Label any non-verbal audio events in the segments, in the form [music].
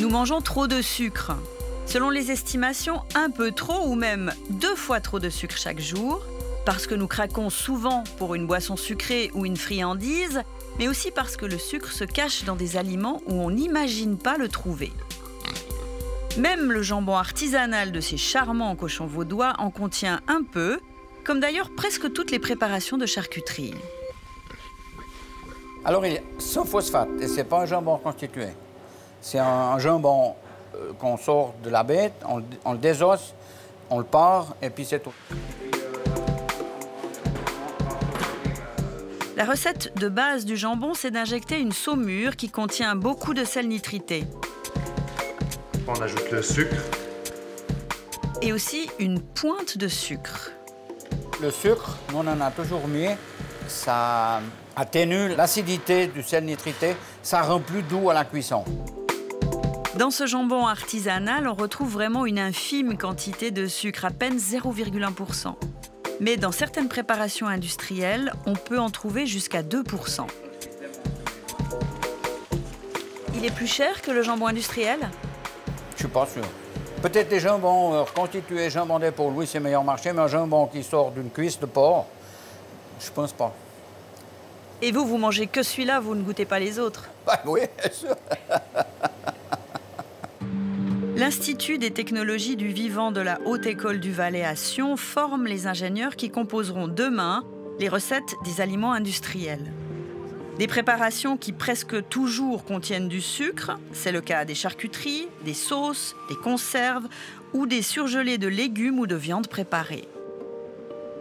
Nous mangeons trop de sucre. Selon les estimations, un peu trop ou même deux fois trop de sucre chaque jour, parce que nous craquons souvent pour une boisson sucrée ou une friandise, mais aussi parce que le sucre se cache dans des aliments où on n'imagine pas le trouver. Même le jambon artisanal de ces charmants cochons vaudois en contient un peu, comme d'ailleurs presque toutes les préparations de charcuterie. Alors, il est sans phosphate, et c'est pas un jambon constitué. C'est un, jambon euh, qu'on sort de la bête, on, on le désosse, on le part, et puis c'est tout. La recette de base du jambon, c'est d'injecter une saumure qui contient beaucoup de sel nitrité. On ajoute le sucre. Et aussi une pointe de sucre. Le sucre, on en a toujours mis. Ça atténue l'acidité du sel nitrité. Ça rend plus doux à la cuisson. Dans ce jambon artisanal, on retrouve vraiment une infime quantité de sucre, à peine 0,1%. Mais dans certaines préparations industrielles, on peut en trouver jusqu'à 2%. Il est plus cher que le jambon industriel? Je suis pas sûr. Peut-être des jambons euh, reconstitués, jambon d'épaule, oui, c'est meilleur marché, mais un jambon qui sort d'une cuisse de porc, je pense pas. Et vous, vous mangez que celui-là, vous ne goûtez pas les autres? [laughs] Bah oui, bien sûr. [laughs] L'Institut des technologies du vivant de la Haute École du Valais à Sion forme les ingénieurs qui composeront demain les recettes des aliments industriels. Des préparations qui presque toujours contiennent du sucre, c'est le cas des charcuteries, des sauces, des conserves ou des surgelés de légumes ou de viande préparée.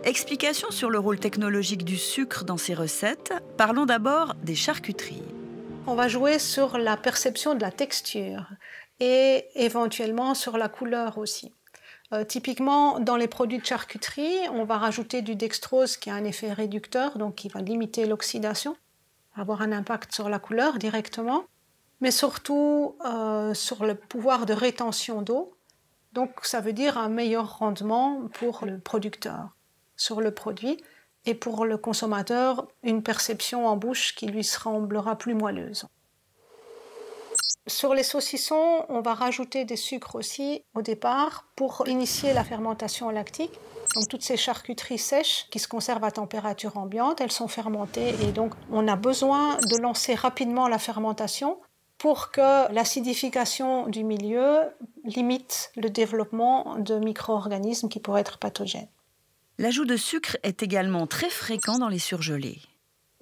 Explication sur le rôle technologique du sucre dans ces recettes, parlons d'abord des charcuteries. On va jouer sur la perception de la texture et éventuellement sur la couleur aussi. Euh, typiquement, dans les produits de charcuterie, on va rajouter du dextrose qui a un effet réducteur, donc qui va limiter l'oxydation, avoir un impact sur la couleur directement, mais surtout euh, sur le pouvoir de rétention d'eau. Donc ça veut dire un meilleur rendement pour le producteur sur le produit et pour le consommateur une perception en bouche qui lui semblera plus moelleuse. Sur les saucissons, on va rajouter des sucres aussi au départ pour initier la fermentation lactique. Donc toutes ces charcuteries sèches qui se conservent à température ambiante, elles sont fermentées et donc on a besoin de lancer rapidement la fermentation pour que l'acidification du milieu limite le développement de micro-organismes qui pourraient être pathogènes. L'ajout de sucre est également très fréquent dans les surgelés.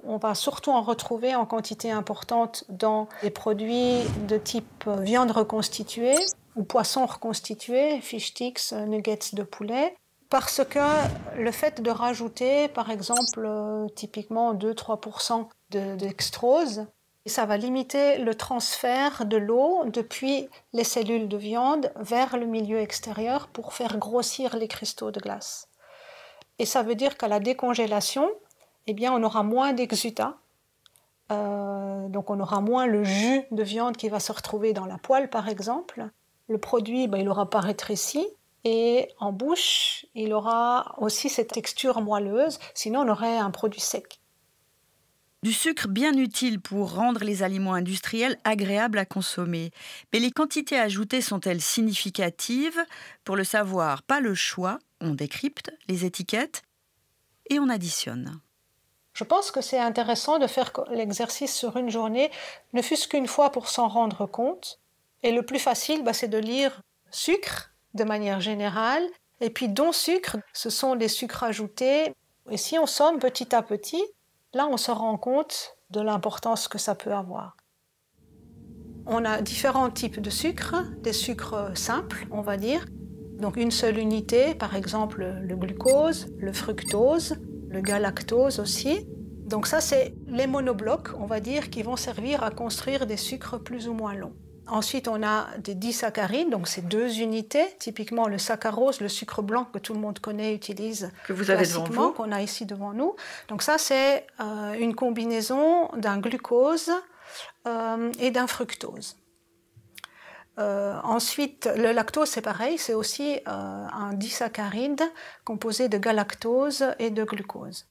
On va surtout en retrouver en quantité importante dans les produits de type viande reconstituée ou poisson reconstitué, fish sticks, nuggets de poulet, parce que le fait de rajouter, par exemple, typiquement 2-3% de dextrose, ça va limiter le transfert de l'eau depuis les cellules de viande vers le milieu extérieur pour faire grossir les cristaux de glace. Et ça veut dire qu'à la décongélation, eh bien, on aura moins d'exutats. Euh, donc on aura moins le jus de viande qui va se retrouver dans la poêle, par exemple. Le produit, ben, il n'aura pas rétréci. Et en bouche, il aura aussi cette texture moelleuse. Sinon, on aurait un produit sec. Du sucre bien utile pour rendre les aliments industriels agréables à consommer. Mais les quantités ajoutées sont-elles significatives? Pour le savoir, pas le choix. On décrypte les étiquettes et on additionne. Je pense que c'est intéressant de faire l'exercice sur une journée, ne fût-ce qu'une fois pour s'en rendre compte. Et le plus facile, bah, c'est de lire sucre de manière générale, et puis dont sucre, ce sont les sucres ajoutés. Et si on somme petit à petit, là on se rend compte de l'importance que ça peut avoir. On a différents types de sucres, des sucres simples, on va dire. Donc une seule unité, par exemple le glucose, le fructose, le galactose aussi. Donc ça, c'est les monoblocs, on va dire, qui vont servir à construire des sucres plus ou moins longs. Ensuite, on a des disaccharides, donc c'est deux unités. Typiquement, le saccharose, le sucre blanc que tout le monde connaît, utilise que vous avez devant vous, qu'on a ici devant nous. Donc ça, c'est euh, une combinaison d'un glucose euh, et d'un fructose. Euh, ensuite, le lactose, c'est pareil, c'est aussi euh, un disaccharide composé de galactose et de glucose.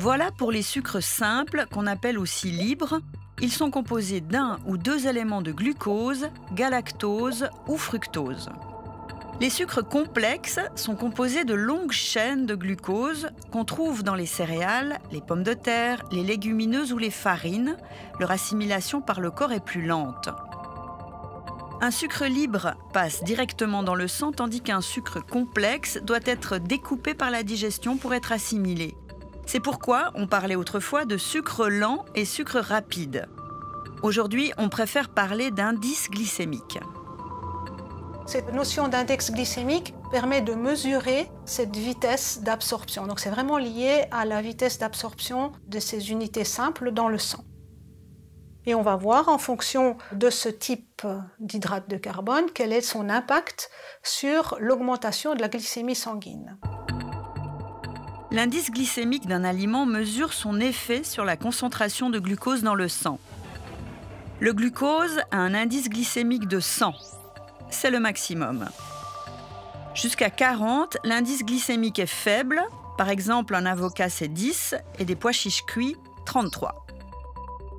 Voilà pour les sucres simples qu'on appelle aussi libres ils sont composés d'un ou deux éléments de glucose, galactose ou fructose. Les sucres complexes sont composés de longues chaînes de glucose qu'on trouve dans les céréales, les pommes de terre, les légumineuses ou les farines. Leur assimilation par le corps est plus lente. Un sucre libre passe directement dans le sang tandis qu'un sucre complexe doit être découpé par la digestion pour être assimilé. C'est pourquoi on parlait autrefois de sucre lent et sucre rapide. Aujourd'hui, on préfère parler d'indice glycémique. Cette notion d'index glycémique permet de mesurer cette vitesse d'absorption. Donc c'est vraiment lié à la vitesse d'absorption de ces unités simples dans le sang. Et on va voir en fonction de ce type d'hydrate de carbone quel est son impact sur l'augmentation de la glycémie sanguine. L'indice glycémique d'un aliment mesure son effet sur la concentration de glucose dans le sang. Le glucose a un indice glycémique de 100, c'est le maximum. Jusqu'à 40, l'indice glycémique est faible. Par exemple, un avocat, c'est 10 et des pois chiches cuits, 33.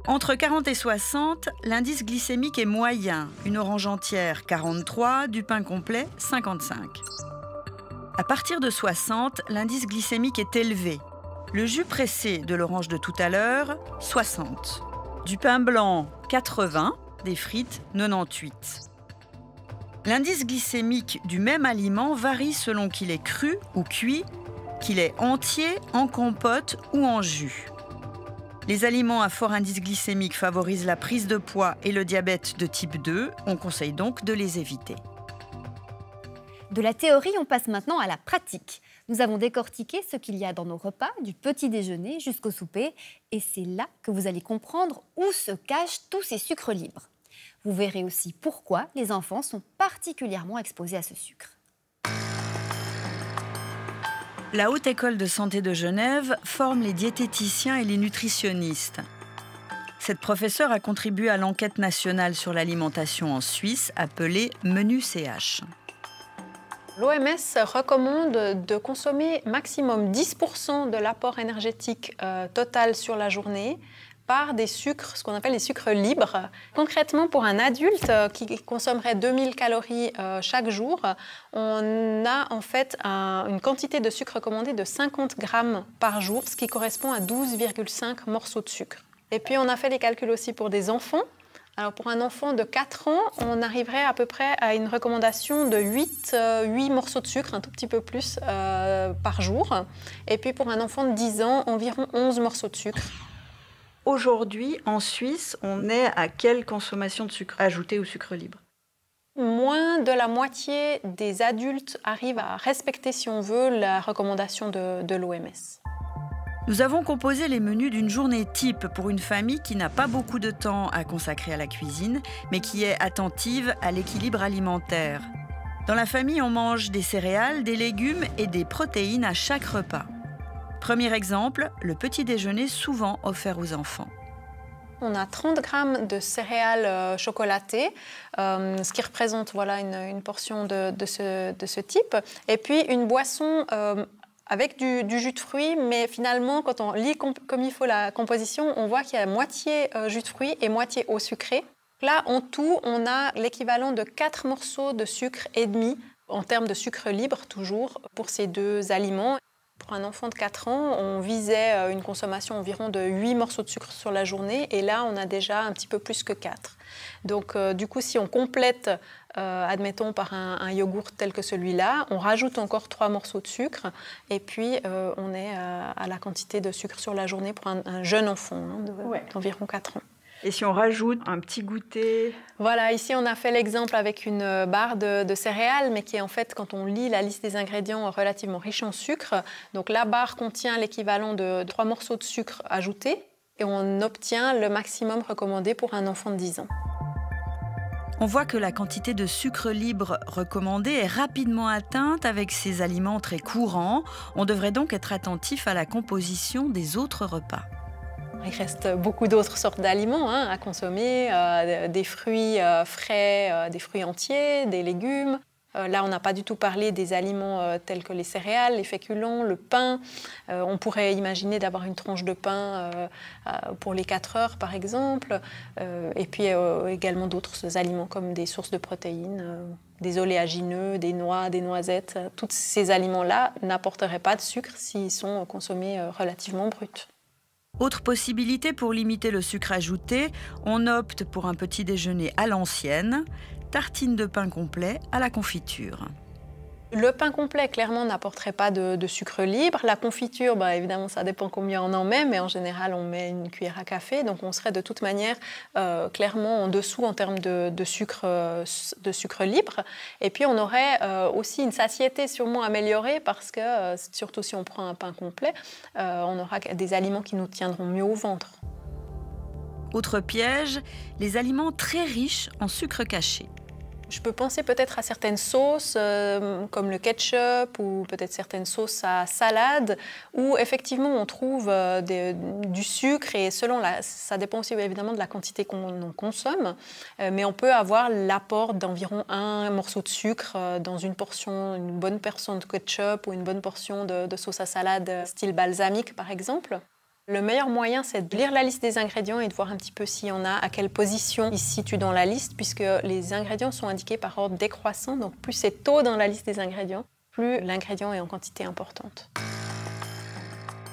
Entre 40 et 60, l'indice glycémique est moyen. Une orange entière, 43, du pain complet, 55. À partir de 60, l'indice glycémique est élevé. Le jus pressé de l'orange de tout à l'heure, 60. Du pain blanc, 80. Des frites, 98. L'indice glycémique du même aliment varie selon qu'il est cru ou cuit, qu'il est entier, en compote ou en jus. Les aliments à fort indice glycémique favorisent la prise de poids et le diabète de type 2. On conseille donc de les éviter. De la théorie, on passe maintenant à la pratique. Nous avons décortiqué ce qu'il y a dans nos repas, du petit déjeuner jusqu'au souper, et c'est là que vous allez comprendre où se cachent tous ces sucres libres. Vous verrez aussi pourquoi les enfants sont particulièrement exposés à ce sucre. La Haute École de Santé de Genève forme les diététiciens et les nutritionnistes. Cette professeure a contribué à l'enquête nationale sur l'alimentation en Suisse appelée Menu CH. L'OMS recommande de consommer maximum 10% de l'apport énergétique euh, total sur la journée par des sucres, ce qu'on appelle les sucres libres. Concrètement, pour un adulte euh, qui consommerait 2000 calories euh, chaque jour, on a en fait une quantité de sucre recommandée de 50 grammes par jour, ce qui correspond à 12,5 morceaux de sucre. Et puis on a fait les calculs aussi pour des enfants. Alors pour un enfant de 4 ans, on arriverait à peu près à une recommandation de 8, 8 euh, morceaux de sucre, un tout petit peu plus par jour. Et puis pour un enfant de 10 ans, environ 11 morceaux de sucre. Aujourd'hui, en Suisse, on est à quelle consommation de sucre ajouté ou sucre libre? Moins de la moitié des adultes arrivent à respecter, si on veut, la recommandation de, de l'OMS. Nous avons composé les menus d'une journée type pour une famille qui n'a pas beaucoup de temps à consacrer à la cuisine, mais qui est attentive à l'équilibre alimentaire. Dans la famille, on mange des céréales, des légumes et des protéines à chaque repas. Premier exemple, le petit déjeuner souvent offert aux enfants. On a 30 grammes de céréales euh, chocolatées, euh, ce qui représente voilà, une, portion de, ce, type. Et puis une boisson euh, avec du, jus de fruits, mais finalement, quand on lit comme il faut la composition, on voit qu'il y a moitié jus de fruits et moitié eau sucrée. Là, en tout, on a l'équivalent de 4 morceaux de sucre et demi en termes de sucre libre toujours pour ces deux aliments. Pour un enfant de 4 ans, on visait euh, une consommation environ de 8 morceaux de sucre sur la journée et là, on a déjà un petit peu plus que 4. Donc, euh, du coup, si on complète, euh, admettons, par un, yogourt tel que celui-là, on rajoute encore 3 morceaux de sucre et puis on est à la quantité de sucre sur la journée pour un, jeune enfant hein, d'environ 4 ans. Et si on rajoute un petit goûter? Voilà, ici on a fait l'exemple avec une euh, barre de, céréales, mais qui est en fait, quand on lit la liste des ingrédients, relativement riche en sucre. Donc la barre contient l'équivalent de trois morceaux de sucre ajoutés et on obtient le maximum recommandé pour un enfant de 10 ans. On voit que la quantité de sucre libre recommandée est rapidement atteinte avec ces aliments très courants. On devrait donc être attentif à la composition des autres repas. Il reste beaucoup d'autres sortes d'aliments hein, à consommer, euh, des fruits euh, frais, euh, des fruits entiers, des légumes. Là, on n'a pas du tout parlé des aliments tels que les céréales, les féculents, le pain. On pourrait imaginer d'avoir une tranche de pain pour les 4 heures, par exemple. et puis également d'autres aliments comme des sources de protéines, des oléagineux, des noix, des noisettes. Tous ces aliments-là n'apporteraient pas de sucre s'ils sont consommés relativement bruts. Autre possibilité pour limiter le sucre ajouté, on opte pour un petit déjeuner à l'ancienne, tartine de pain complet à la confiture. Le pain complet, clairement, n'apporterait pas de, sucre libre. La confiture, bah, évidemment, ça dépend combien on en met, mais en général, on met une cuillère à café. Donc, on serait de toute manière euh, clairement en dessous en termes de, sucre, de sucre libre. Et puis, on aurait euh, aussi une satiété sûrement améliorée parce que, euh, surtout si on prend un pain complet, on aura des aliments qui nous tiendront mieux au ventre. Autre piège, les aliments très riches en sucre caché. Je peux penser peut-être à certaines sauces euh, comme le ketchup ou peut-être certaines sauces à salade où effectivement on trouve euh, du sucre et selon la, ça dépend aussi évidemment de la quantité qu'on consomme, euh, mais on peut avoir l'apport d'environ un morceau de sucre dans une portion, une bonne portion de ketchup ou une bonne portion de sauce à salade style balsamique par exemple. Le meilleur moyen, c'est de lire la liste des ingrédients et de voir un petit peu s'il y en a, à quelle position ils se situent dans la liste, puisque les ingrédients sont indiqués par ordre décroissant. Donc plus c'est tôt dans la liste des ingrédients, plus l'ingrédient est en quantité importante.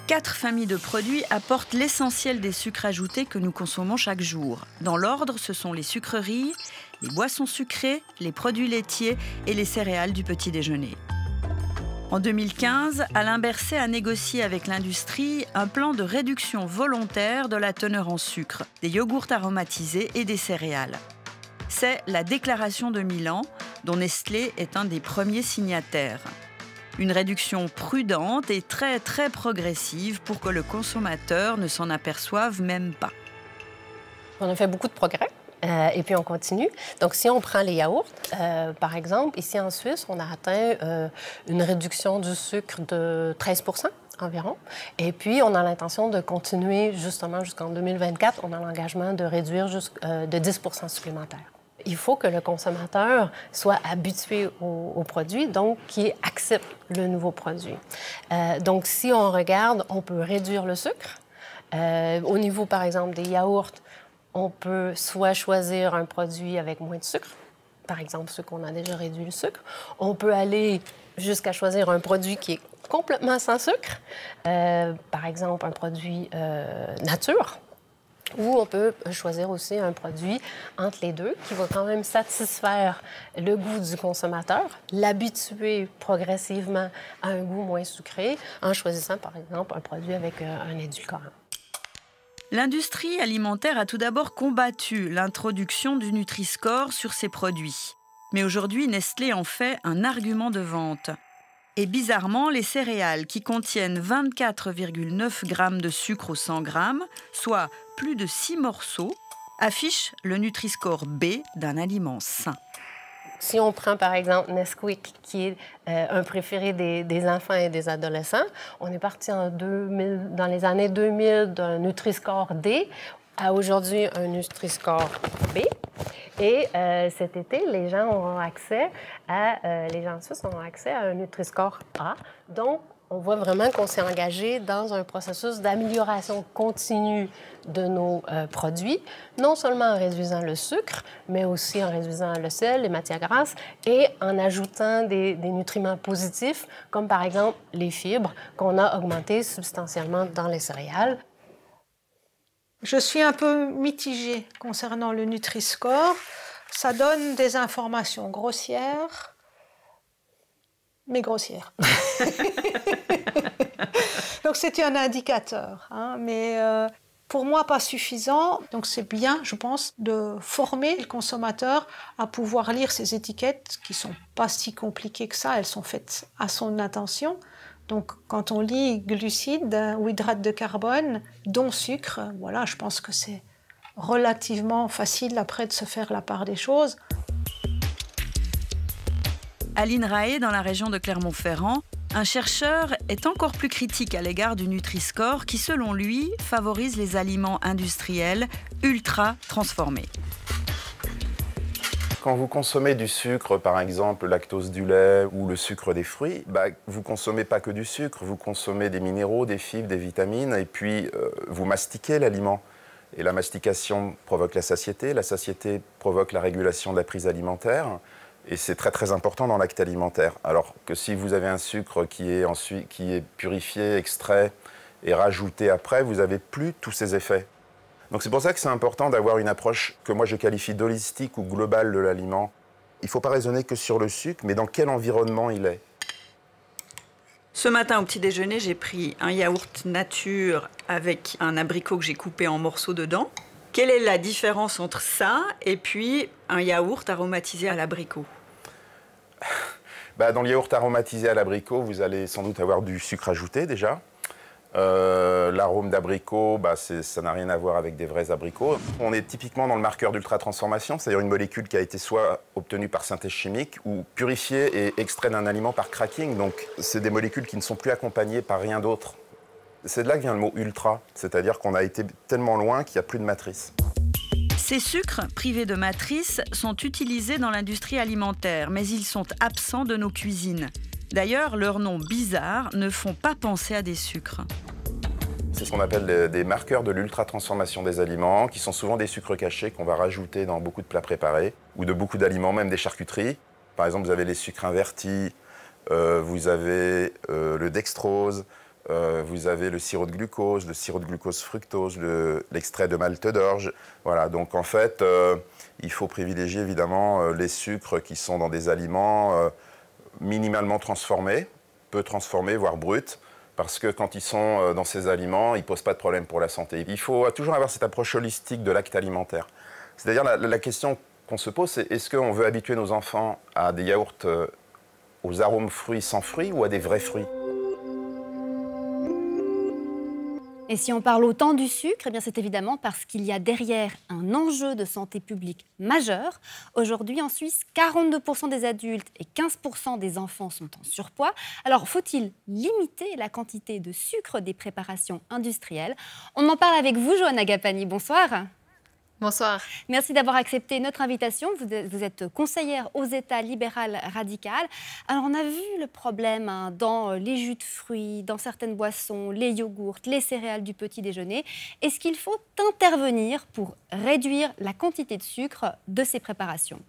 Quatre familles de produits apportent l'essentiel des sucres ajoutés que nous consommons chaque jour. Dans l'ordre, ce sont les sucreries, les boissons sucrées, les produits laitiers et les céréales du petit déjeuner. En 2015, Alain Berset a négocié avec l'industrie un plan de réduction volontaire de la teneur en sucre, des yogourts aromatisés et des céréales. C'est la déclaration de Milan, dont Nestlé est un des premiers signataires. Une réduction prudente et très très progressive pour que le consommateur ne s'en aperçoive même pas. On a fait beaucoup de progrès. Euh, et puis on continue. Donc, si on prend les yaourts, euh, par exemple, ici en Suisse, on a atteint euh, une réduction du sucre de 13 environ. Et puis, on a l'intention de continuer justement jusqu'en 2024. On a l'engagement de réduire de 10 supplémentaire. Il faut que le consommateur soit habitué au, au produit, donc qu'il accepte le nouveau produit. donc, si on regarde, on peut réduire le sucre. au niveau, par exemple, des yaourts, on peut soit choisir un produit avec moins de sucre, par exemple ceux qu'on a déjà réduit le sucre. On peut aller jusqu'à choisir un produit qui est complètement sans sucre, euh, par exemple un produit euh, nature. Ou on peut choisir aussi un produit entre les deux qui va quand même satisfaire le goût du consommateur, l'habituer progressivement à un goût moins sucré en choisissant par exemple un produit avec euh, un édulcorant. L'industrie alimentaire a tout d'abord combattu l'introduction du Nutri-Score sur ses produits. Mais aujourd'hui, Nestlé en fait un argument de vente. Et bizarrement, les céréales qui contiennent 24,9 g de sucre au 100 g, soit plus de 6 morceaux, affichent le Nutri-Score B d'un aliment sain. Si on prend par exemple Nesquik, qui est euh, un préféré des, enfants et des adolescents, on est parti en 2000, dans les années 2000 d'un Nutri-Score D à aujourd'hui un Nutri-Score B. Et euh, cet été, les gens auront accès à, euh, les gens suisses auront accès à un Nutri-Score A. Donc, on voit vraiment qu'on s'est engagé dans un processus d'amélioration continue de nos euh, produits, non seulement en réduisant le sucre, mais aussi en réduisant le sel, les matières grasses et en ajoutant des, nutriments positifs, comme par exemple les fibres qu'on a augmentées substantiellement dans les céréales. Je suis un peu mitigée concernant le Nutri-Score. Ça donne des informations grossières, mais grossières. [laughs] Donc c'était un indicateur, hein, mais euh, pour moi pas suffisant. Donc c'est bien, je pense, de former le consommateur à pouvoir lire ces étiquettes qui sont pas si compliquées que ça, elles sont faites à son intention. Donc quand on lit glucides ou hydrates de carbone, dont sucre, voilà, je pense que c'est relativement facile après de se faire la part des choses. Aline Raé, dans la région de Clermont-Ferrand, un chercheur est encore plus critique à l'égard du Nutri-Score qui, selon lui, favorise les aliments industriels ultra transformés. quand vous consommez du sucre, par exemple le lactose du lait ou le sucre des fruits, bah, vous consommez pas que du sucre, vous consommez des minéraux, des fibres, des vitamines, et puis euh, vous mastiquez l'aliment. Et la mastication provoque la satiété, la satiété provoque la régulation de la prise alimentaire, et c'est très très important dans l'acte alimentaire. Alors que si vous avez un sucre qui est, qui est purifié, extrait et rajouté après, vous n'avez plus tous ces effets. Donc c'est pour ça que c'est important d'avoir une approche que moi je qualifie d'holistique ou globale de l'aliment. Il ne faut pas raisonner que sur le sucre, mais dans quel environnement il est. Ce matin au petit déjeuner, j'ai pris un yaourt nature avec un abricot que j'ai coupé en morceaux dedans. Quelle est la différence entre ça et puis un yaourt aromatisé à l'abricot? Bah, Dans le yaourt aromatisé à l'abricot, vous allez sans doute avoir du sucre ajouté déjà. Euh, l'arôme d'abricot, bah, ça n'a rien à voir avec des vrais abricots. On est typiquement dans le marqueur d'ultra-transformation, c'est-à-dire une molécule qui a été soit obtenue par synthèse chimique ou purifiée et extraite d'un aliment par cracking. Donc, c'est des molécules qui ne sont plus accompagnées par rien d'autre. C'est de là que vient le mot ultra, c'est-à-dire qu'on a été tellement loin qu'il n'y a plus de matrice. Ces sucres privés de matrice sont utilisés dans l'industrie alimentaire, mais ils sont absents de nos cuisines. D'ailleurs, leurs noms bizarres ne font pas penser à des sucres. C'est ce qu'on appelle des marqueurs de l'ultra-transformation des aliments, qui sont souvent des sucres cachés qu'on va rajouter dans beaucoup de plats préparés, ou de beaucoup d'aliments, même des charcuteries. Par exemple, vous avez les sucres invertis, euh, vous avez euh, le dextrose, euh, vous avez le sirop de glucose, le sirop de glucose fructose, l'extrait de malte d'orge. Voilà, donc en fait, il faut privilégier évidemment les sucres qui sont dans des aliments minimalement transformés, peu transformés, voire bruts, parce que quand ils sont euh, dans ces aliments, ils ne posent pas de problème pour la santé. Il faut toujours avoir cette approche holistique de l'acte alimentaire. C'est-à-dire la, question qu'on se pose, c'est est-ce qu'on veut habituer nos enfants à des yaourts euh, aux arômes fruits sans fruits ou à des vrais fruits? Et si on parle autant du sucre, eh c'est évidemment parce qu'il y a derrière un enjeu de santé publique majeur. Aujourd'hui, en Suisse, 42% des adultes et 15% des enfants sont en surpoids. Alors, faut-il limiter la quantité de sucre des préparations industrielles? On en parle avec vous, Johanna Gapani. Bonsoir. Bonsoir. Merci d'avoir accepté notre invitation. Vous êtes conseillère aux États libérales radicales. Alors, on a vu le problème hein, dans les jus de fruits, dans certaines boissons, les yogourts, les céréales du petit déjeuner. Est-ce qu'il faut intervenir pour réduire la quantité de sucre de ces préparations?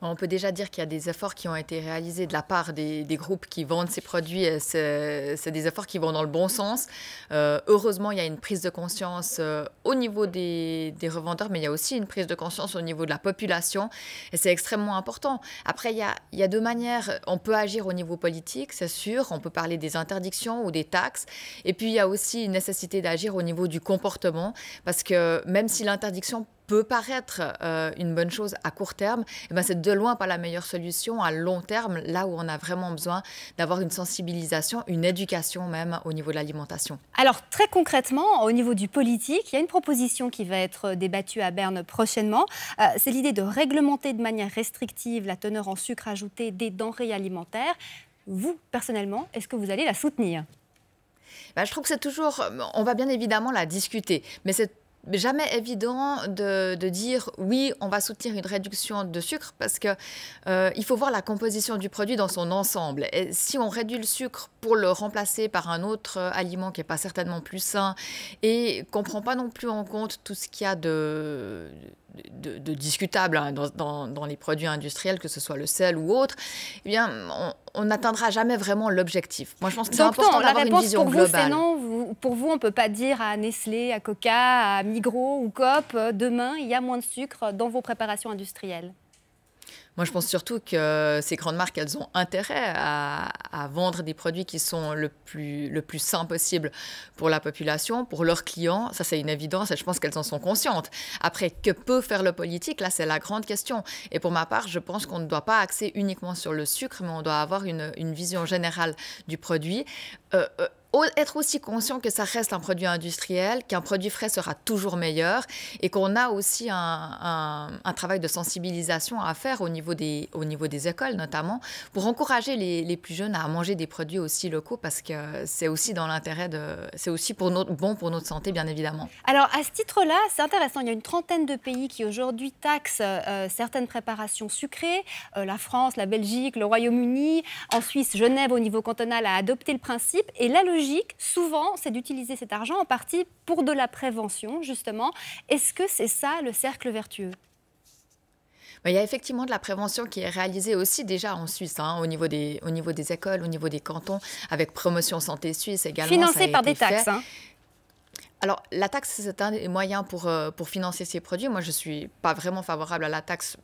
On peut déjà dire qu'il y a des efforts qui ont été réalisés de la part des, groupes qui vendent ces produits. C'est des efforts qui vont dans le bon sens. Euh, heureusement, il y a une prise de conscience euh, au niveau des, revendeurs, mais il y a aussi une prise de conscience au niveau de la population. Et c'est extrêmement important. Après, il y, a, il y a deux manières. On peut agir au niveau politique, c'est sûr. On peut parler des interdictions ou des taxes. Et puis, il y a aussi une nécessité d'agir au niveau du comportement, parce que même si l'interdiction peut paraître euh, une bonne chose à court terme, eh ben c'est de loin pas la meilleure solution à long terme, là où on a vraiment besoin d'avoir une sensibilisation, une éducation même au niveau de l'alimentation. Alors très concrètement, au niveau du politique, il y a une proposition qui va être débattue à Berne prochainement. Euh, c'est l'idée de réglementer de manière restrictive la teneur en sucre ajouté des denrées alimentaires. Vous, personnellement, est-ce que vous allez la soutenir? Ben, je trouve que c'est toujours, on va bien évidemment la discuter, mais c'est jamais évident de, dire oui, on va soutenir une réduction de sucre parce que euh, il faut voir la composition du produit dans son ensemble. Si on réduit le sucre pour le remplacer par un autre aliment qui n'est pas certainement plus sain et qu'on ne prend pas non plus en compte tout ce qu'il y a de, de, discutable hein, dans, les produits industriels, que ce soit le sel ou autre, eh bien, on n'atteindra jamais vraiment l'objectif. Moi, je pense que c'est important d'avoir une vision pour globale. non, pour vous, on ne peut pas dire à Nestlé, à Coca, à Migros ou Coop, euh, demain, il y a moins de sucre dans vos préparations industrielles. Moi, je pense surtout que ces grandes marques, elles ont intérêt à, vendre des produits qui sont le plus, le plus sain possible pour la population, pour leurs clients. Ça, c'est une évidence et je pense qu'elles en sont conscientes. Après, que peut faire le politique? Là, c'est la grande question. Et pour ma part, je pense qu'on ne doit pas axer uniquement sur le sucre, mais on doit avoir une, une vision générale du produit. Euh, euh, être aussi conscient que ça reste un produit industriel, qu'un produit frais sera toujours meilleur et qu'on a aussi un, travail de sensibilisation à faire au niveau des, écoles notamment pour encourager les, plus jeunes à manger des produits aussi locaux parce que c'est aussi dans l'intérêt de, c'est aussi bon pour notre santé bien évidemment. Alors à ce titre-là, c'est intéressant. Il y a une trentaine de pays qui aujourd'hui taxent euh, certaines préparations sucrées. Euh, la France, la Belgique, le Royaume-Uni, en Suisse, Genève au niveau cantonal a adopté le principe et la logique, souvent, c'est d'utiliser cet argent en partie pour de la prévention, justement. Est-ce que c'est ça le cercle vertueux? Il y a effectivement de la prévention qui est réalisée aussi déjà en Suisse, hein, au, niveau des, au niveau des écoles, au niveau des cantons, avec Promotion Santé Suisse également. Financée par des taxes. Hein. Alors, la taxe, c'est un des moyens pour, euh, pour financer ces produits. Moi, je ne suis pas vraiment favorable à la taxe,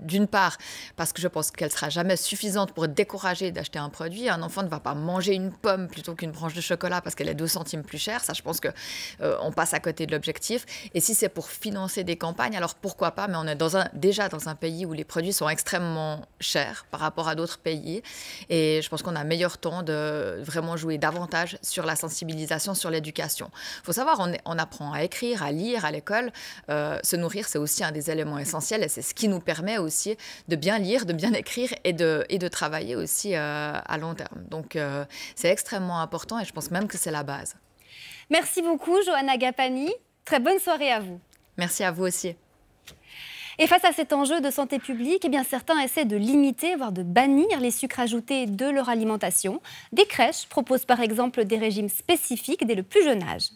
d'une part, parce que je pense qu'elle ne sera jamais suffisante pour décourager d'acheter un produit. Un enfant ne va pas manger une pomme plutôt qu'une branche de chocolat parce qu'elle est 2 centimes plus chère. Ça, je pense qu'on euh, passe à côté de l'objectif. Et si c'est pour financer des campagnes, alors pourquoi pas Mais on est déjà dans un pays où les produits sont extrêmement chers par rapport à d'autres pays. Et je pense qu'on a meilleur temps de vraiment jouer davantage sur la sensibilisation, sur l'éducation. Il faut savoir, on, apprend à écrire, à lire à l'école. Euh, se nourrir, c'est aussi un des éléments essentiels et c'est ce qui nous permet aussi de bien lire, de bien écrire et de, et de travailler aussi euh, à long terme. Donc euh, c'est extrêmement important et je pense même que c'est la base. Merci beaucoup, Johanna Gapani. Très bonne soirée à vous. Merci à vous aussi. Et face à cet enjeu de santé publique, eh bien, certains essaient de limiter, voire de bannir les sucres ajoutés de leur alimentation. Des crèches proposent par exemple des régimes spécifiques dès le plus jeune âge.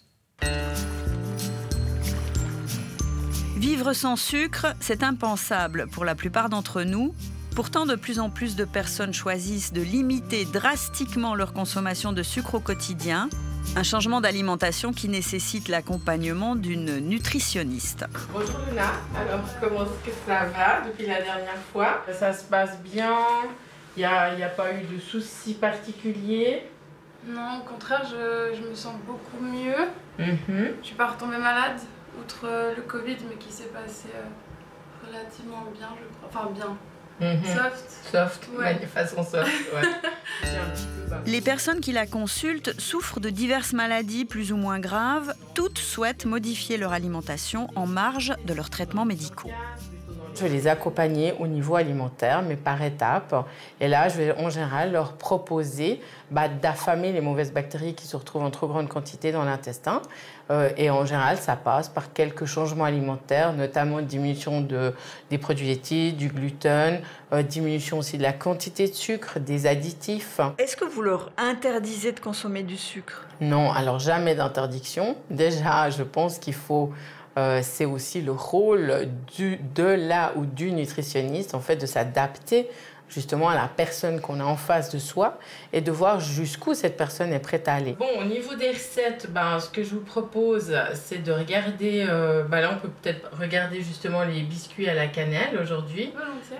Vivre sans sucre, c'est impensable pour la plupart d'entre nous. Pourtant, de plus en plus de personnes choisissent de limiter drastiquement leur consommation de sucre au quotidien. Un changement d'alimentation qui nécessite l'accompagnement d'une nutritionniste. Bonjour Luna, alors comment est-ce que ça va depuis la dernière fois? Ça se passe bien? Il n'y a, a, pas eu de soucis particuliers? Non, au contraire, je, je me sens beaucoup mieux. Mhm. Je ne suis pas retombée malade outre euh, le Covid, mais qui s'est passé euh, relativement bien, je crois. Enfin, bien. Mhm. Soft. Soft, ouais. de façon soft, ouais. [laughs] Les personnes qui la consultent souffrent de diverses maladies plus ou moins graves. Toutes souhaitent modifier leur alimentation en marge de leurs traitements médicaux. Je vais les accompagner au niveau alimentaire, mais par étapes. Et là, je vais en général leur proposer bah, d'affamer les mauvaises bactéries qui se retrouvent en trop grande quantité dans l'intestin. Euh, et en général, ça passe par quelques changements alimentaires, notamment diminution de, des produits laitiers, du gluten, euh, diminution aussi de la quantité de sucre, des additifs. Est-ce que vous leur interdisez de consommer du sucre? Non, alors jamais d'interdiction. Déjà, je pense qu'il faut euh, c'est aussi le rôle du, de la ou du nutritionniste, en fait, de s'adapter justement à la personne qu'on a en face de soi et de voir jusqu'où cette personne est prête à aller. Bon, au niveau des recettes, ben, ce que je vous propose, c'est de regarder, euh, ben là on peut peut-être regarder justement les biscuits à la cannelle aujourd'hui,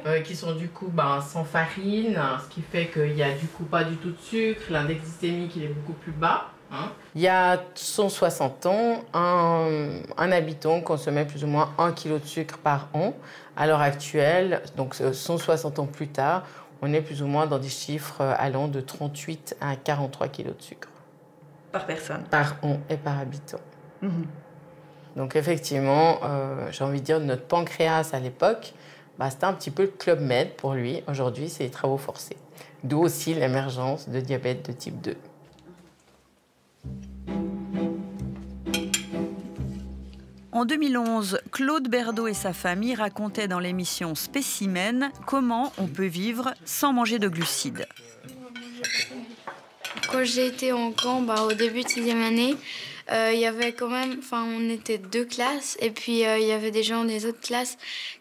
euh, qui sont du coup ben, sans farine, ce qui fait qu'il n'y a du coup pas du tout de sucre, l'index glycémique il est beaucoup plus bas. Hein. Il y a 160 ans, un, un, habitant consommait plus ou moins 1 kg de sucre par an. À l'heure actuelle, donc 160 ans plus tard, on est plus ou moins dans des chiffres allant de 38 à 43 kg de sucre. Par personne Par an et par habitant. Mhm. Donc effectivement, euh, j'ai envie de dire, notre pancréas à l'époque, bah, c'était un petit peu le Club Med pour lui. Aujourd'hui, c'est les travaux forcés. D'où aussi l'émergence de diabète de type 2. En 2011, Claude Berdo et sa famille racontaient dans l'émission Spécimen comment on peut vivre sans manger de glucides. Quand j'ai été en camp, bah, au début de sixième année, euh, il y avait quand même, enfin, on était deux classes, et puis euh, il y avait des gens des autres classes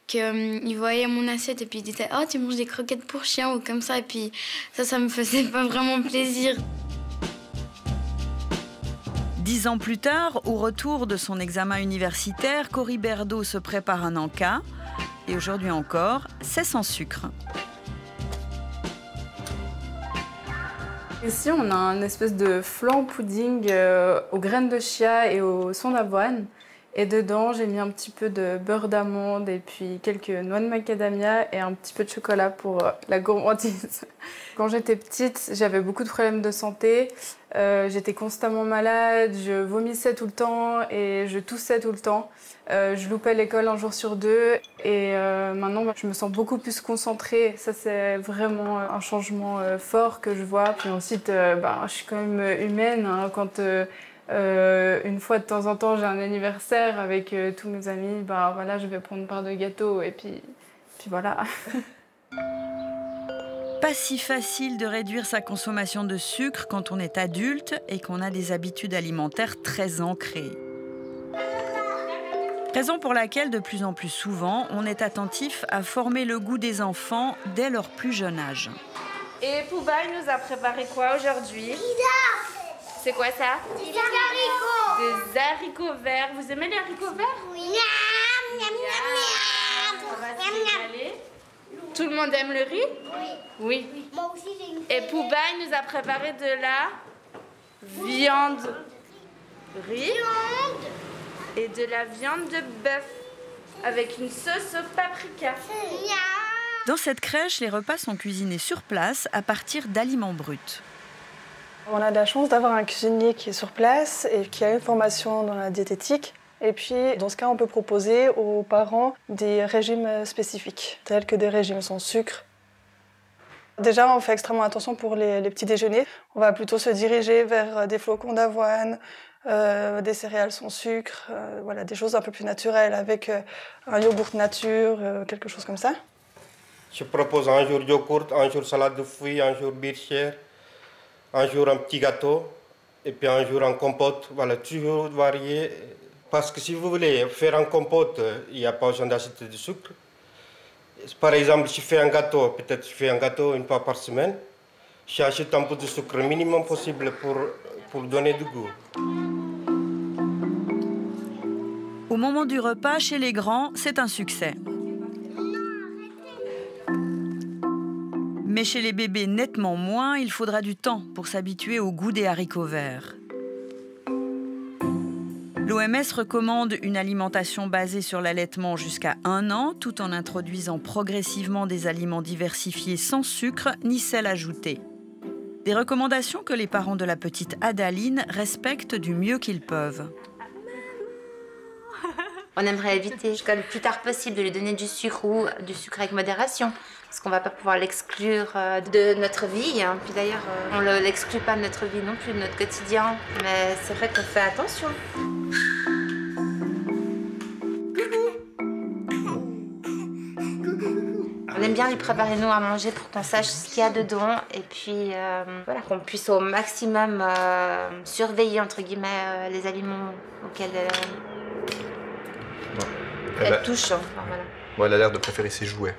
qui euh, voyaient mon assiette et puis ils disaient Oh, tu manges des croquettes pour chien ou comme ça, et puis ça, ça me faisait pas vraiment plaisir. Dix ans plus tard, au retour de son examen universitaire, Cory Berdo se prépare un encas. Et aujourd'hui encore, c'est sans sucre. Ici, on a un espèce de flan pudding euh, aux graines de chia et au son d'avoine. Et dedans, j'ai mis un petit peu de beurre d'amande et puis quelques noix de macadamia et un petit peu de chocolat pour euh, la gourmandise. [laughs] Quand j'étais petite, j'avais beaucoup de problèmes de santé. Euh, j'étais constamment malade, je vomissais tout le temps et je toussais tout le temps. Euh, je loupais l'école un jour sur deux et maintenant bah, je me sens beaucoup plus concentrée. Ça c'est vraiment un changement fort que je vois. Puis ensuite, bah, je suis quand même humaine. Hein, quand euh, une fois de temps en temps, j'ai un anniversaire avec euh, tous mes amis. Bah voilà, je vais prendre part de gâteau et puis, puis voilà. [laughs] Pas si facile de réduire sa consommation de sucre quand on est adulte et qu'on a des habitudes alimentaires très ancrées. Raison pour laquelle de plus en plus souvent, on est attentif à former le goût des enfants dès leur plus jeune âge. Et Poubaille nous a préparé quoi aujourd'hui? C'est quoi ça? Des haricots. Des haricots verts. Vous aimez les haricots verts? Oui. Miam, miam, miam, miam. Tout le monde aime le riz? Oui. Oui. Moi aussi, j'ai une Et Poubaille nous a préparé de la viande riz et de la viande de bœuf avec une sauce au paprika. Dans cette crèche, les repas sont cuisinés sur place à partir d'aliments bruts. On a de la chance d'avoir un cuisinier qui est sur place et qui a une formation dans la diététique. Et puis, dans ce cas, on peut proposer aux parents des régimes spécifiques, tels que des régimes sans sucre. Déjà, on fait extrêmement attention pour les, petits déjeuners. On va plutôt se diriger vers des flocons d'avoine, euh, des céréales sans sucre, euh, voilà, des choses un peu plus naturelles avec euh, un yogourt nature, quelque chose comme ça. Je propose un jour yogourt, un jour salade de fruits, un jour birchère un jour un petit gâteau, et puis un jour un compote. Voilà, toujours varié. Parce que si vous voulez faire un compote, il n'y a pas besoin d'ajouter de sucre. Par exemple, si je fais un gâteau, peut-être je fais un gâteau une fois par semaine, j'ajoute un peu de sucre minimum possible pour, pour donner du goût. Au moment du repas, chez les grands, c'est un succès. Mais chez les bébés nettement moins, il faudra du temps pour s'habituer au goût des haricots verts. L'OMS recommande une alimentation basée sur l'allaitement jusqu'à un an, tout en introduisant progressivement des aliments diversifiés sans sucre ni sel ajouté. Des recommandations que les parents de la petite Adaline respectent du mieux qu'ils peuvent. On aimerait éviter le plus tard possible de lui donner du sucre ou du sucre avec modération parce qu'on va pas pouvoir l'exclure euh, de notre vie. Hein. Puis d'ailleurs, euh, on ne l'exclut pas de notre vie non plus, de notre quotidien. Mais c'est vrai qu'on fait attention. On aime bien lui préparer nous à manger pour qu'on sache ce qu'il y a dedans et puis euh, voilà, qu'on puisse au maximum surveiller entre guillemets les aliments auxquels elle, touche. Hein. elle a l'air de préférer ses jouets.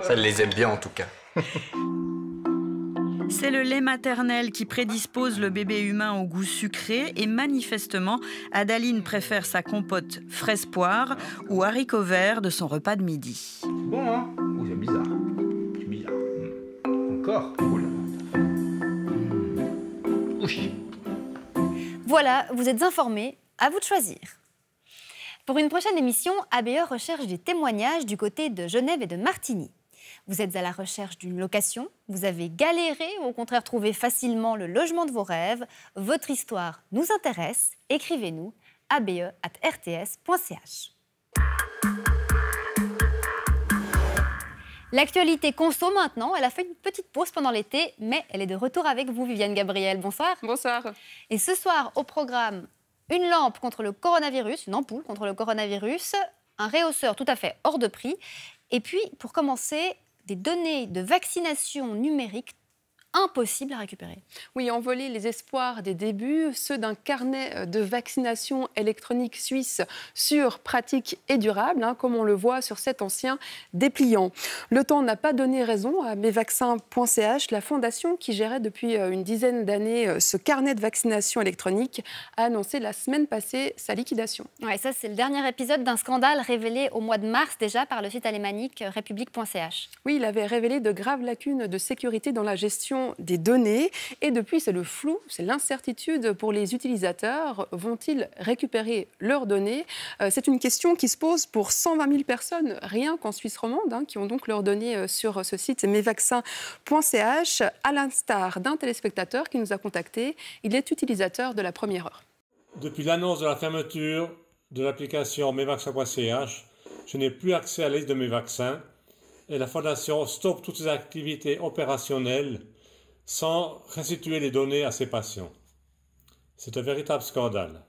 Ça [laughs] les aime bien en tout cas. C'est le lait maternel qui prédispose le bébé humain au goût sucré et manifestement, Adaline préfère sa compote fraise poire ou haricots verts de son repas de midi. Bon, hein c'est bizarre. C'est bizarre. Hmm. Encore Voilà, vous êtes informés, à vous de choisir. Pour une prochaine émission, ABE recherche des témoignages du côté de Genève et de Martigny. Vous êtes à la recherche d'une location, vous avez galéré ou au contraire trouvé facilement le logement de vos rêves, votre histoire nous intéresse, écrivez-nous abe.rts.ch. L'actualité conso maintenant, elle a fait une petite pause pendant l'été, mais elle est de retour avec vous, Viviane Gabriel. Bonsoir. Bonsoir. Et ce soir, au programme, une lampe contre le coronavirus, une ampoule contre le coronavirus, un réhausseur tout à fait hors de prix, et puis, pour commencer, des données de vaccination numérique impossible à récupérer. Oui, envoler les espoirs des débuts, ceux d'un carnet euh, de vaccination électronique suisse sûr, pratique et durable, hein, comme on le voit sur cet ancien dépliant. Le temps n'a pas donné raison à mesvaccins.ch, la fondation qui gérait depuis euh, une dizaine d'années euh, ce carnet de vaccination électronique, a annoncé la semaine passée sa liquidation. Ouais, ça c'est le dernier épisode d'un scandale révélé au mois de mars déjà par le site alémanique république.ch. Oui, il avait révélé de graves lacunes de sécurité dans la gestion des données. Et depuis, c'est le flou, c'est l'incertitude pour les utilisateurs. Vont-ils récupérer leurs données? Euh, C'est une question qui se pose pour 120 000 personnes, rien qu'en Suisse romande, hein, qui ont donc leurs données euh, sur ce site mesvaccins.ch, à l'instar d'un téléspectateur qui nous a contacté. Il est utilisateur de la première heure. Depuis l'annonce de la fermeture de l'application mesvaccins.ch, je n'ai plus accès à la liste de mes vaccins et la Fondation stoppe toutes ses activités opérationnelles sans restituer les données à ses patients. C'est un véritable scandale.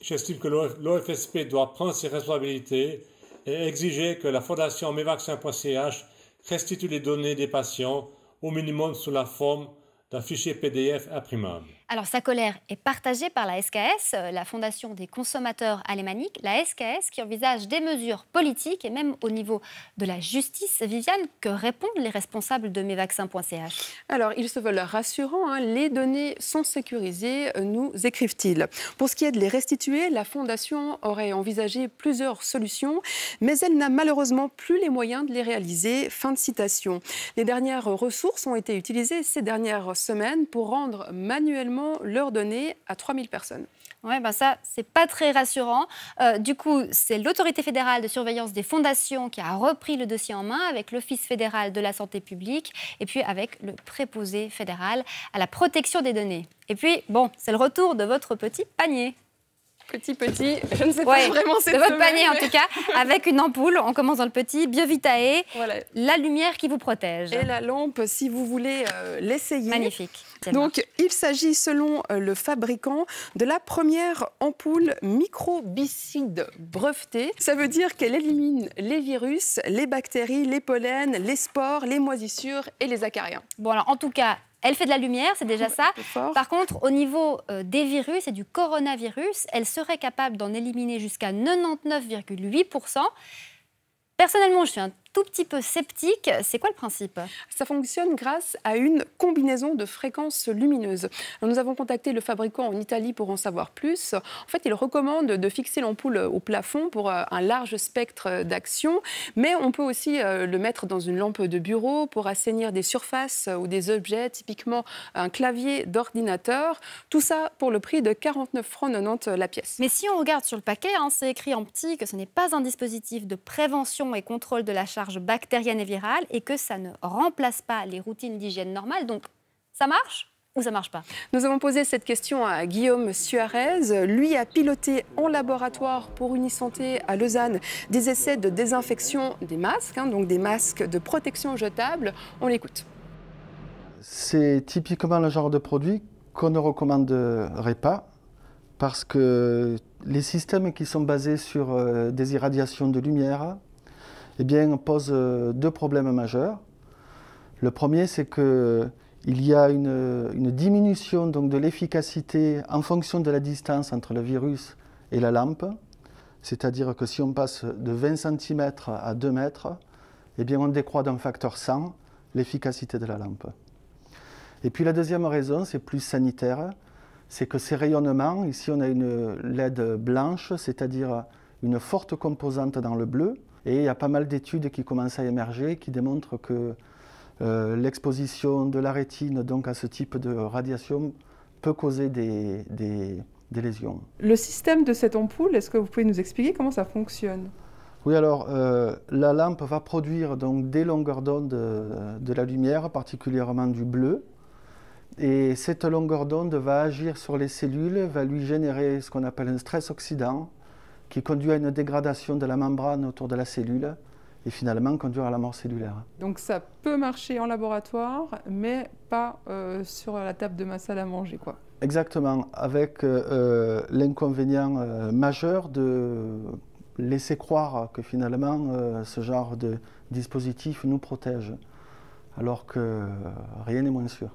J'estime que l'OFSP doit prendre ses responsabilités et exiger que la Fondation mesvaccins.ch restitue les données des patients au minimum sous la forme d'un fichier PDF imprimable. Alors sa colère est partagée par la SKS, euh, la Fondation des consommateurs alémaniques, la SKS qui envisage des mesures politiques et même au niveau de la justice. Viviane, que répondent les responsables de mesvaccins.ch Alors ils se veulent rassurants, hein. les données sont sécurisées, euh, nous écrivent-ils. Pour ce qui est de les restituer, la Fondation aurait envisagé plusieurs solutions, mais elle n'a malheureusement plus les moyens de les réaliser. Fin de citation. Les dernières ressources ont été utilisées ces dernières semaines pour rendre manuellement leurs données à 3000 personnes. Oui, ben ça, c'est pas très rassurant. Euh, du coup, c'est l'autorité fédérale de surveillance des fondations qui a repris le dossier en main avec l'Office fédéral de la santé publique et puis avec le préposé fédéral à la protection des données. Et puis, bon, c'est le retour de votre petit panier. Petit, petit, je ne sais pas vraiment cette De votre panier, en tout cas, [laughs] avec une ampoule. On commence dans le petit, Biovitae, la lumière qui vous protège. Et la lampe, si vous voulez euh, l'essayer. Magnifique. Donc, il s'agit, selon euh, le fabricant, de la première ampoule microbicide brevetée. Ça veut dire qu'elle élimine les virus, les bactéries, les pollens, les spores, les moisissures et les acariens. Bon, alors, en tout cas, elle fait de la lumière, c'est déjà ça. Par contre, au niveau euh, des virus et du coronavirus, elle serait capable d'en éliminer jusqu'à 99,8%. Personnellement, je suis un tout petit peu sceptique. C'est quoi le principe? Ça fonctionne grâce à une combinaison de fréquences lumineuses. nous avons contacté le fabricant en Italie pour en savoir plus. En fait, il recommande de fixer l'ampoule au plafond pour euh, un large spectre d'action, mais on peut aussi euh, le mettre dans une lampe de bureau pour assainir des surfaces ou des objets, typiquement un clavier d'ordinateur. Tout ça pour le prix de 49 francs 90 la pièce. Mais si on regarde sur le paquet, hein, c'est écrit en petit que ce n'est pas un dispositif de prévention et contrôle de la charge bactérienne et virale et que ça ne remplace pas les routines d'hygiène normales. Donc, ça marche ou ça marche pas? Nous avons posé cette question à Guillaume Suarez. Lui a piloté en laboratoire pour Unisanté à Lausanne des essais de désinfection des masques, hein, donc des masques de protection jetables. On l'écoute. C'est typiquement le genre de produit qu'on ne recommanderait pas parce que les systèmes qui sont basés sur euh, des irradiations de lumière, eh bien, pose euh, deux problèmes majeurs. Le premier, c'est qu'il y a une, diminution donc, de l'efficacité en fonction de la distance entre le virus et la lampe. C'est-à-dire que si on passe de 20 cm à 2 mètres, eh bien, on décroît d'un facteur 100 l'efficacité de la lampe. Et puis la deuxième raison, c'est plus sanitaire, c'est que ces rayonnements, ici on a une LED blanche, c'est-à-dire une forte composante dans le bleu, et il y a pas mal d'études qui commencent à émerger qui démontrent que euh, l'exposition de la rétine donc à ce type de radiation peut causer des, des, lésions. Le système de cette ampoule, est-ce que vous pouvez nous expliquer comment ça fonctionne? Oui, alors euh, la lampe va produire donc des longueurs d'onde de, de, la lumière, particulièrement du bleu. Et cette longueur d'onde va agir sur les cellules, va lui générer ce qu'on appelle un stress oxydant, qui conduit à une dégradation de la membrane autour de la cellule et finalement conduire à la mort cellulaire. Donc ça peut marcher en laboratoire, mais pas euh, sur la table de ma salle à manger, quoi. Exactement, avec euh, euh, l'inconvénient majeur de laisser croire que finalement ce genre de dispositif nous protège, alors que rien n'est moins sûr.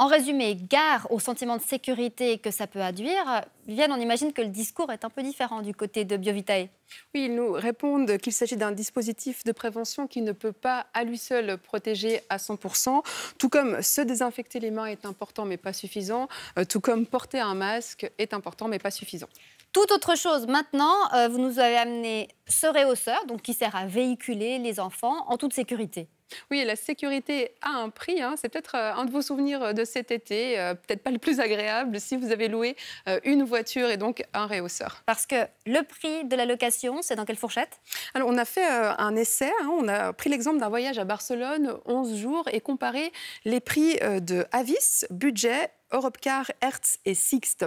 En résumé, gare au sentiment de sécurité que ça peut induire. Viviane, on imagine que le discours est un peu différent du côté de Biovitae. Oui, ils nous répondent qu'il s'agit d'un dispositif de prévention qui ne peut pas à lui seul protéger à 100%, tout comme se désinfecter les mains est important mais pas suffisant, euh, tout comme porter un masque est important mais pas suffisant. Tout autre chose maintenant, euh, vous nous avez amené ce réhausseur, donc qui sert à véhiculer les enfants en toute sécurité. Oui, la sécurité a un prix. Hein. C'est peut-être euh, un de vos souvenirs de cet été, euh, peut-être pas le plus agréable si vous avez loué euh, une voiture et donc un réhausseur. Parce que le prix de la location, c'est dans quelle fourchette? Alors, on a fait un essai. Hein. On a pris l'exemple d'un voyage à Barcelone, 11 jours, et comparé les prix de Avis, budget Europcar, Hertz et Sixt.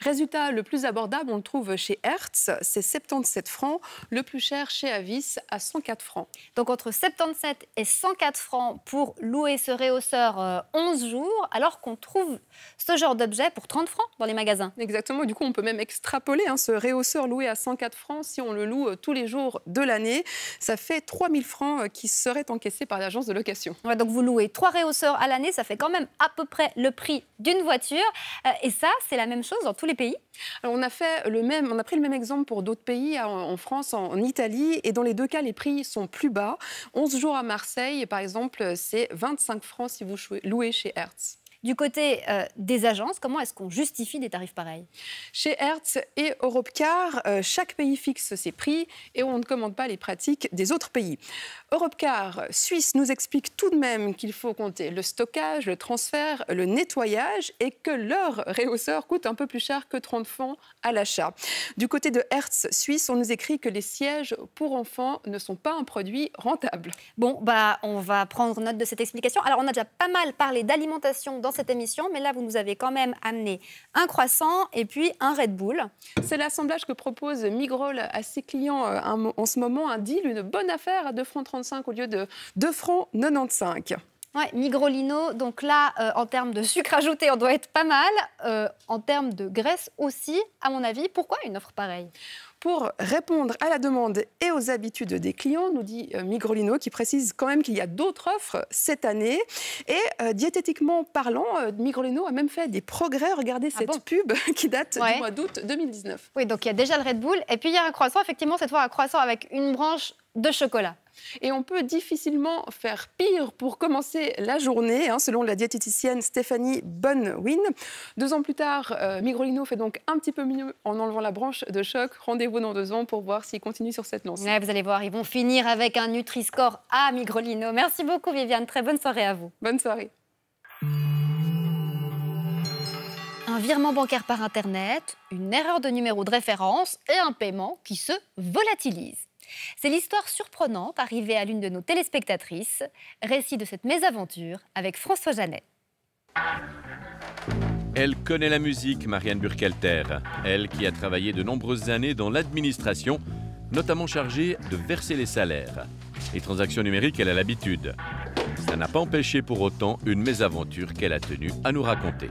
Résultat le plus abordable, on le trouve chez Hertz, c'est 77 francs. Le plus cher chez Avis, à 104 francs. Donc entre 77 et 104 francs pour louer ce réhausseur 11 euh, jours, alors qu'on trouve ce genre d'objet pour 30 francs dans les magasins. Exactement, du coup on peut même extrapoler hein, ce réhausseur loué à 104 francs si on le loue euh, tous les jours de l'année. Ça fait 3000 francs euh, qui seraient encaissés par l'agence de location. donc vous louez trois réhausseurs à l'année, ça fait quand même à peu près le prix d'une voiture. Euh, et ça, c'est la même chose dans tous les pays? On a fait le même, on a pris le même exemple pour d'autres pays, en, France, en, Italie, et dans les deux cas, les prix sont plus bas. 11 jours à Marseille, par exemple, c'est 25 francs si vous louez chez Hertz. Du côté euh, des agences, comment est-ce qu'on justifie des tarifs pareils? Chez Hertz et Europcar, euh, chaque pays fixe ses prix et on ne commande pas les pratiques des autres pays. Europcar Suisse nous explique tout de même qu'il faut compter le stockage, le transfert, le nettoyage et que leur réhausseur coûte un peu plus cher que 30 francs à l'achat. Du côté de Hertz Suisse, on nous écrit que les sièges pour enfants ne sont pas un produit rentable. Bon, bah, on va prendre note de cette explication. Alors, on a déjà pas mal parlé d'alimentation dans cette émission, mais là, vous nous avez quand même amené un croissant et puis un Red Bull. C'est l'assemblage que propose Migrol à ses clients euh, en ce moment, un deal, une bonne affaire à 2 francs 35 au lieu de 2 francs 95. Ouais, Migrolino, donc là, euh, en termes de sucre ajouté, on doit être pas mal. Euh, en termes de graisse aussi, à mon avis. Pourquoi une offre pareille? Pour répondre à la demande et aux habitudes des clients, nous dit euh, Migrolino, qui précise quand même qu'il y a d'autres offres cette année. Et euh, diététiquement parlant, euh, Migrolino a même fait des progrès. Regardez ah cette pub [laughs] qui date du mois d'août 2019. Oui, donc il y a déjà le Red Bull. Et puis il y a un croissant, effectivement, cette fois un croissant avec une branche de chocolat. Et on peut difficilement faire pire pour commencer la journée, hein, selon la diététicienne Stéphanie Bonwin. Deux ans plus tard, euh, Migrolino fait donc un petit peu mieux en enlevant la branche de choc. Rendez-vous dans deux ans pour voir s'il continue sur cette lancée. vous allez voir, ils vont finir avec un Nutri-Score à Migrolino. Merci beaucoup Viviane, très bonne soirée à vous. Bonne soirée. Un virement bancaire par Internet, une erreur de numéro de référence et un paiement qui se volatilise. C'est l'histoire surprenante arrivée à l'une de nos téléspectatrices. Récit de cette mésaventure avec François Janet. Elle connaît la musique, Marianne Burkelter. Elle qui a travaillé de nombreuses années dans l'administration, notamment chargée de verser les salaires. Les transactions numériques, elle a l'habitude. Ça n'a pas empêché pour autant une mésaventure qu'elle a tenu à nous raconter.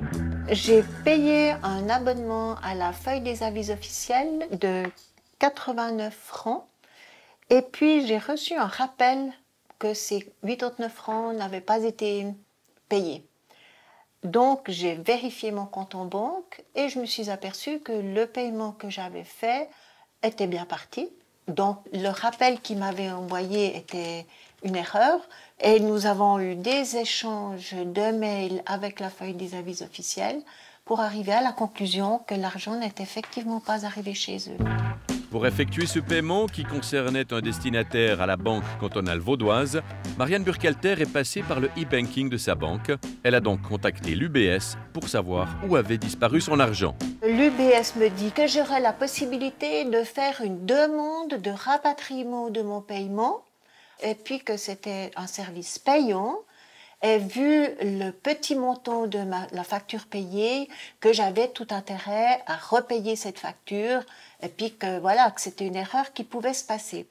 J'ai payé un abonnement à la feuille des avis officiels de 89 francs et puis j'ai reçu un rappel que ces 89 francs n'avaient pas été payés. Donc j'ai vérifié mon compte en banque et je me suis aperçue que le paiement que j'avais fait était bien parti. Donc le rappel qu'il m'avait envoyé était une erreur et nous avons eu des échanges de mails avec la feuille des avis officiels pour arriver à la conclusion que l'argent n'est effectivement pas arrivé chez eux. Pour effectuer ce paiement qui concernait un destinataire à la banque cantonale vaudoise, Marianne Burkhalter est passée par le e-banking de sa banque. Elle a donc contacté l'UBS pour savoir où avait disparu son argent. L'UBS me dit que j'aurais la possibilité de faire une demande de rapatriement de mon paiement et puis que c'était un service payant et vu le petit montant de la facture payée, que j'avais tout intérêt à repayer cette facture et puis que voilà, que c'était une erreur qui pouvait se passer.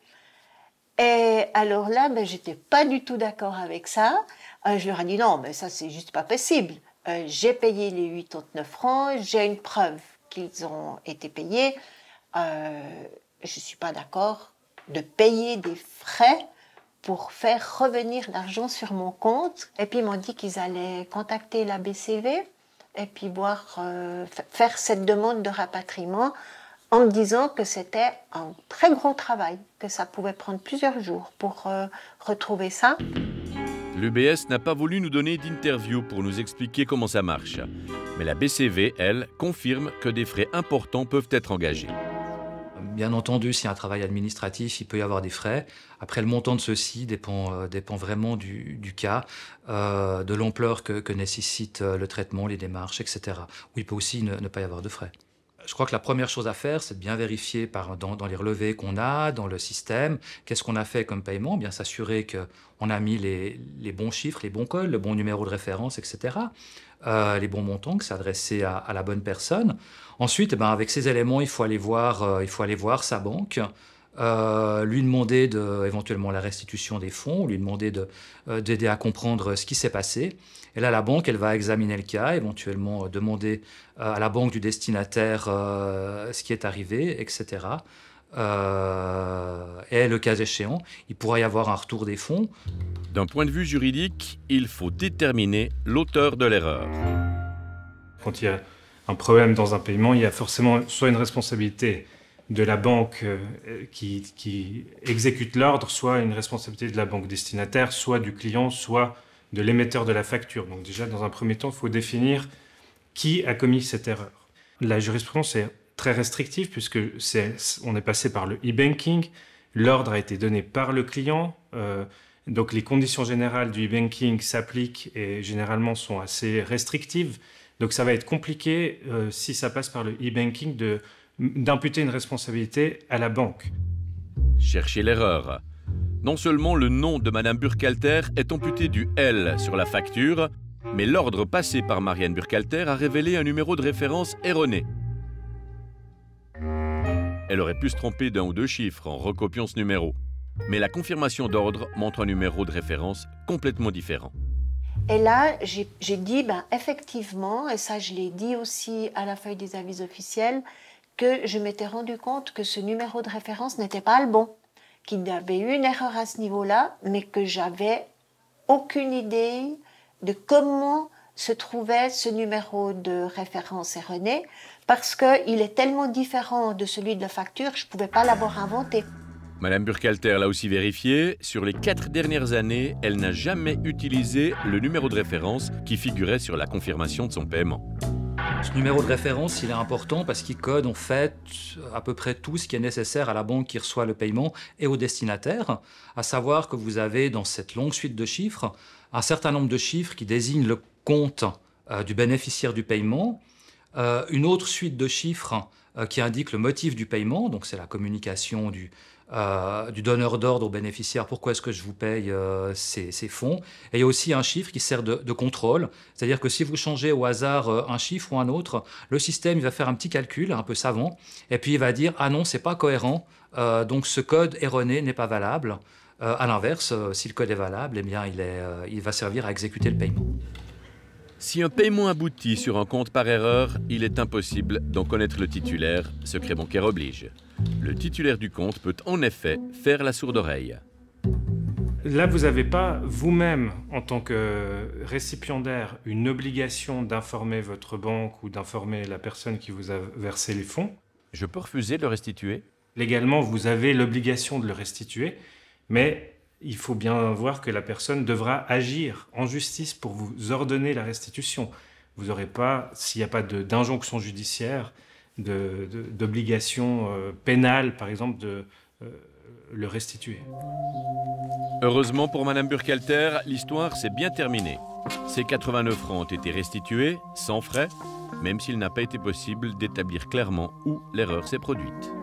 Et alors là, ben, j'étais pas du tout d'accord avec ça. Euh, je leur ai dit non, mais ça c'est juste pas possible. Euh, j'ai payé les 89 francs, j'ai une preuve qu'ils ont été payés. Euh, je suis pas d'accord de payer des frais pour faire revenir l'argent sur mon compte. Et puis ils m'ont dit qu'ils allaient contacter la BCV et puis voir, euh, faire cette demande de rapatriement en me disant que c'était un très gros travail, que ça pouvait prendre plusieurs jours pour euh, retrouver ça. L'UBS n'a pas voulu nous donner d'interview pour nous expliquer comment ça marche. Mais la BCV, elle, confirme que des frais importants peuvent être engagés. Bien entendu, s'il y a un travail administratif, il peut y avoir des frais. Après, le montant de ceux-ci dépend, euh, vraiment du, cas, euh, de l'ampleur que, nécessite euh, le traitement, les démarches, etc. Ou il peut aussi ne, pas y avoir de frais. Je crois que la première chose à faire, c'est de bien vérifier dans, les relevés qu'on a, dans le système, qu'est-ce qu'on a fait comme paiement, bien s'assurer qu'on a mis les, bons chiffres, les bons codes, le bon numéro de référence, etc. les bons montants, que c'est adressé à, la bonne personne. Ensuite, ben, avec ces éléments, il faut aller voir, euh, il faut aller voir sa banque, euh, lui demander de, éventuellement la restitution des fonds, lui demander euh, d'aider à comprendre ce qui s'est passé. Et là, la banque, elle va examiner le cas, éventuellement demander à la banque du destinataire ce qui est arrivé, etc. et le cas échéant, il pourra y avoir un retour des fonds. D'un point de vue juridique, il faut déterminer l'auteur de l'erreur. Quand il y a un problème dans un paiement, il y a forcément soit une responsabilité de la banque euh, qui, exécute l'ordre, soit une responsabilité de la banque destinataire, soit du client, soit de l'émetteur de la facture. Donc déjà, dans un premier temps, il faut définir qui a commis cette erreur. La jurisprudence est très restrictive puisque on est passé par le e-banking, l'ordre a été donné par le client, euh, donc les conditions générales du e-banking s'appliquent et généralement sont assez restrictives. Donc ça va être compliqué, euh, si ça passe par le e-banking, d'imputer une responsabilité à la banque. Cherchez l'erreur. Non seulement le nom de Madame Burkhalter est amputé du L sur la facture, mais l'ordre passé par Marianne Burkhalter a révélé un numéro de référence erroné. Elle aurait pu se tromper d'un ou deux chiffres en recopiant ce numéro. Mais la confirmation d'ordre montre un numéro de référence complètement différent. Et là, j'ai dit, ben, effectivement, et ça je l'ai dit aussi à la feuille des avis officiels, que je m'étais rendu compte que ce numéro de référence n'était pas le bon, qu'il y avait eu une erreur à ce niveau-là, mais que j'avais aucune idée de comment se trouvait ce numéro de référence erroné, parce qu'il est tellement différent de celui de la facture, je ne pouvais pas l'avoir inventé. Madame Burkhalter l'a aussi vérifié, sur les quatre dernières années, elle n'a jamais utilisé le numéro de référence qui figurait sur la confirmation de son paiement. Ce numéro de référence, il est important parce qu'il code en fait à peu près tout ce qui est nécessaire à la banque qui reçoit le paiement et au destinataire, à savoir que vous avez dans cette longue suite de chiffres un certain nombre de chiffres qui désignent le compte euh, du bénéficiaire du paiement, euh, une autre suite de chiffres euh, qui indique le motif du paiement, donc c'est la communication du, euh, du donneur d'ordre au bénéficiaire, pourquoi est-ce que je vous paye euh, ces, fonds? Et il y a aussi un chiffre qui sert de, contrôle, c'est-à-dire que si vous changez au hasard euh, un chiffre ou un autre, le système il va faire un petit calcul un peu savant, et puis il va dire ah non c'est pas cohérent, donc ce code erroné n'est pas valable. à l'inverse, si le code est valable, eh bien il, est, il va servir à exécuter le paiement. Si un paiement aboutit sur un compte par erreur, il est impossible d'en connaître le titulaire, secret bancaire oblige. Le titulaire du compte peut en effet faire la sourde oreille. Là, vous n'avez pas vous-même, en tant que récipiendaire, une obligation d'informer votre banque ou d'informer la personne qui vous a versé les fonds. Je peux refuser de le restituer? Légalement, vous avez l'obligation de le restituer, mais il faut bien voir que la personne devra agir en justice pour vous ordonner la restitution. Vous n'aurez pas, s'il n'y a pas d'injonction judiciaire, d'obligation euh, pénale, par exemple, de euh, le restituer. Heureusement pour Madame Burkhalter, l'histoire s'est bien terminée. Ces 89 francs ont été restitués, sans frais, même s'il n'a pas été possible d'établir clairement où l'erreur s'est produite.